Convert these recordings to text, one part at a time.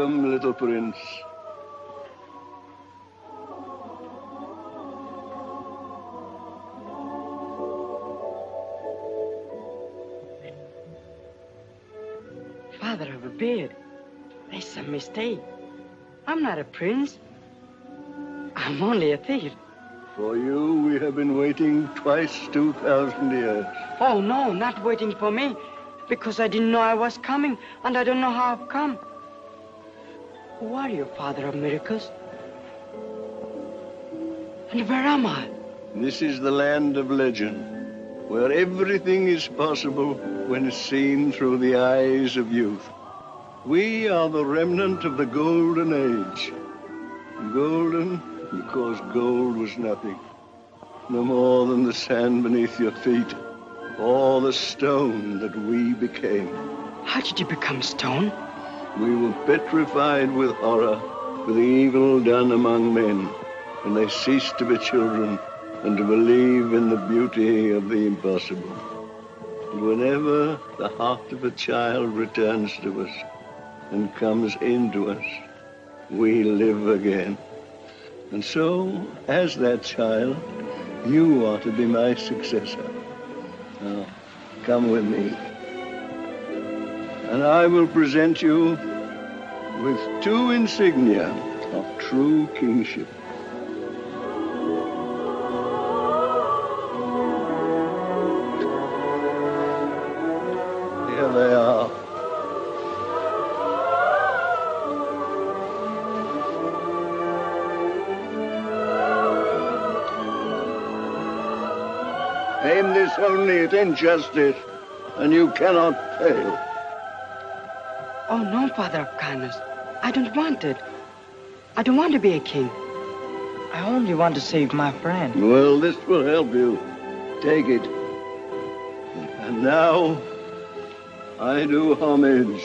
Welcome, little prince. Father of a beard. There's some mistake. I'm not a prince. I'm only a thief. For you, we have been waiting twice 2,000 years. Oh, no, not waiting for me. Because I didn't know I was coming, and I don't know how I've come. Who are you, Father of Miracles? And where am I? This is the land of legend, where everything is possible when seen through the eyes of youth. We are the remnant of the golden age. Golden because gold was nothing. No more than the sand beneath your feet, or the stone that we became. How did you become stone? We were petrified with horror for the evil done among men, and they ceased to be children and to believe in the beauty of the impossible. And whenever the heart of a child returns to us and comes into us, we live again. And so, as that child, you are to be my successor. Now, come with me. And I will present you with two insignia of true kingship. Here they are. Aim this only at injustice, and you cannot fail. Oh, no, Father of Kindness. I don't want it. I don't want to be a king. I only want to save my friend. Well, this will help you. Take it. And now, I do homage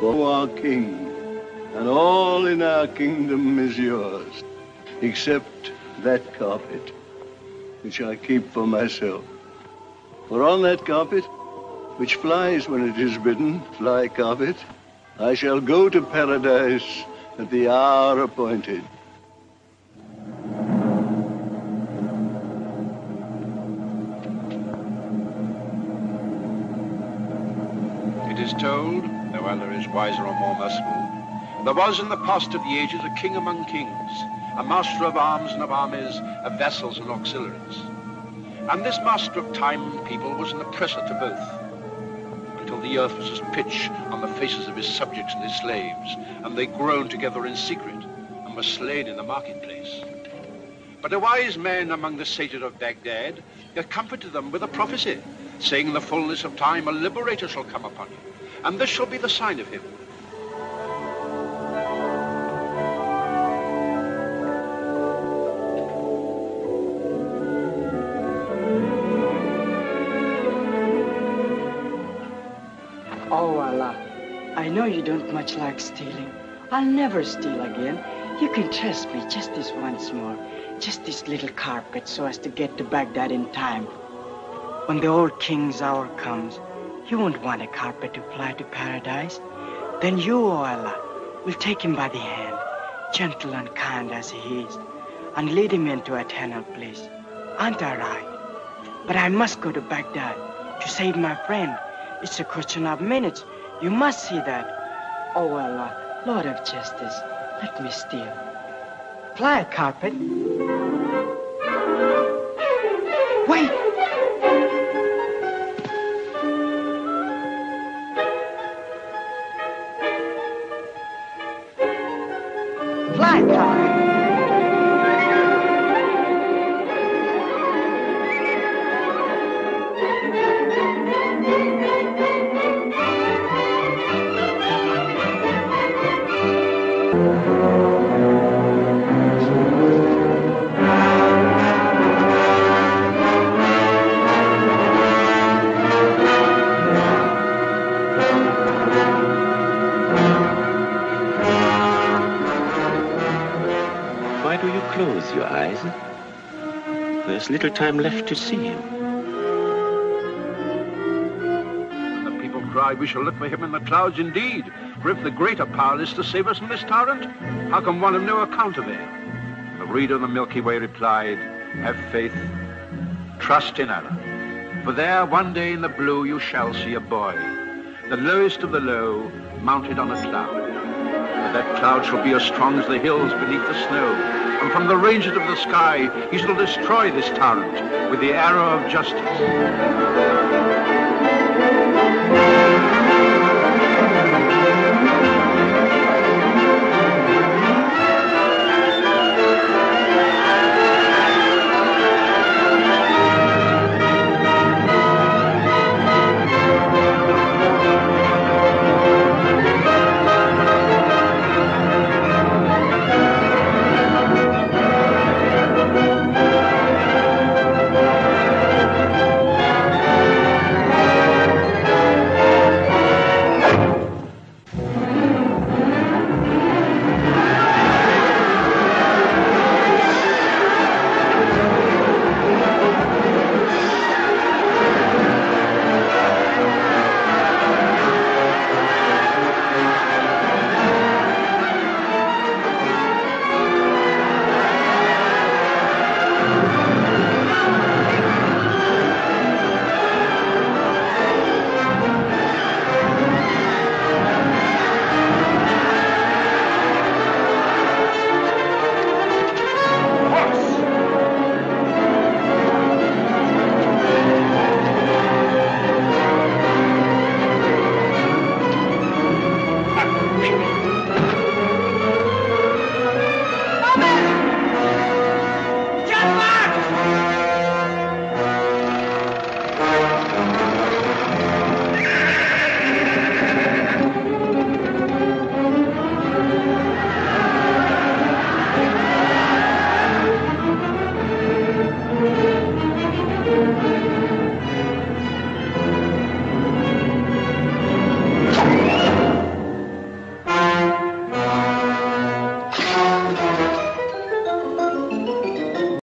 for our king, and all in our kingdom is yours, except that carpet, which I keep for myself. For on that carpet, which flies when it is bidden, fly carpet, I shall go to paradise at the hour appointed. It is told, though Allah is wiser or more merciful, there was in the past of the ages a king among kings, a master of arms and of armies, of vessels and auxiliaries. And this master of time and people was an oppressor to both, until the earth was as pitch on the faces of his subjects and his slaves, and they groaned together in secret, and were slain in the marketplace. But a wise man among the sated of Baghdad comforted them with a prophecy, saying in the fullness of time a liberator shall come upon you, and this shall be the sign of him. I know you don't much like stealing. I'll never steal again. You can trust me just this once more. Just this little carpet so as to get to Baghdad in time. When the old king's hour comes, you won't want a carpet to fly to paradise. Then you, O Allah, will take him by the hand, gentle and kind as he is, and lead him into eternal bliss. Aren't I right? But I must go to Baghdad to save my friend. It's a question of minutes. You must see that. Oh, Allah, uh, Lord of justice, let me steal. Fly, carpet. Wait! Fly, carpet. Why do you close your eyes? There's little time left to see him. And we shall look for him in the clouds indeed. For if the greater power is to save us from this torrent, how can one of no account avail? The reader of the Milky Way replied, have faith, trust in Allah. For there one day in the blue you shall see a boy, the lowest of the low, mounted on a cloud. But that cloud shall be as strong as the hills beneath the snow, and from the ranges of the sky he shall destroy this tyrant with the arrow of justice.